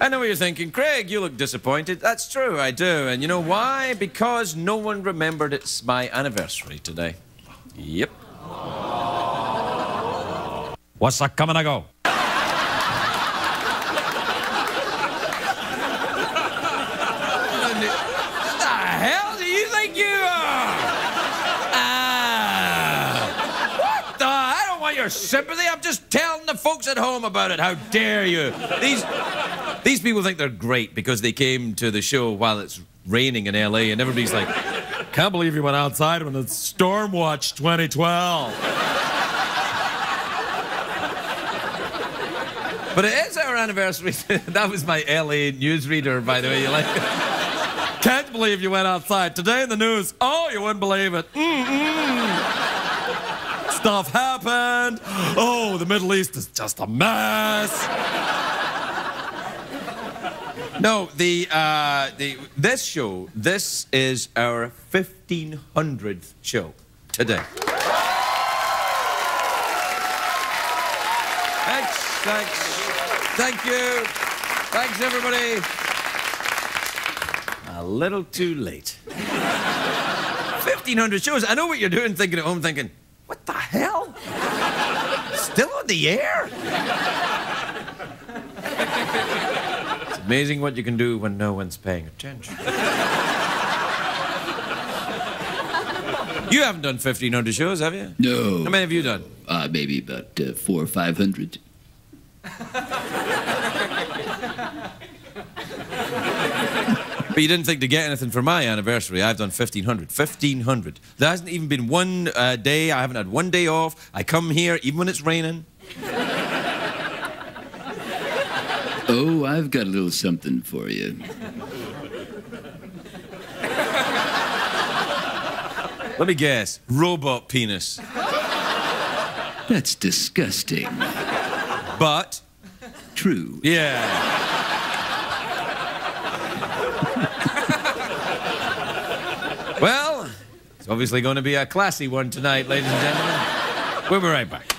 I know what you're thinking. Craig, you look disappointed. That's true, I do. And you know why? Because no one remembered it's my anniversary today. Yep. What's that coming to go? What the hell do you think you are? Ah. What the? I don't want your sympathy. I'm just telling the folks at home about it. How dare you? These, these people think they're great because they came to the show while it's raining in LA and everybody's like, Can't believe you went outside when it's Stormwatch 2012. but it is our anniversary. that was my LA newsreader, by the way. You like? Can't believe you went outside. Today in the news, oh, you wouldn't believe it. Mm-mm. Stuff happened. Oh, the Middle East is just a mess. No, the, uh, the this show, this is our 1500th show today. Thanks, thanks. Thank you. Thanks, everybody. A little too late. 1500 shows. I know what you're doing, thinking at home, thinking, what the hell? Still on the air? Amazing what you can do when no one's paying attention. You haven't done 1500 shows, have you? No. How many have you done? Uh, maybe about uh, four or five hundred. But you didn't think to get anything for my anniversary. I've done 1,500. 1,500. There hasn't even been one uh, day. I haven't had one day off. I come here even when it's raining. Oh, I've got a little something for you. Let me guess. Robot penis. That's disgusting. But, True. yeah. well, it's obviously going to be a classy one tonight, ladies and gentlemen. We'll be right back.